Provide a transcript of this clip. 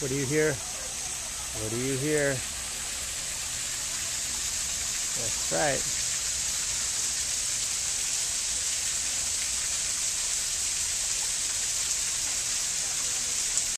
What do you hear? What do you hear? That's right.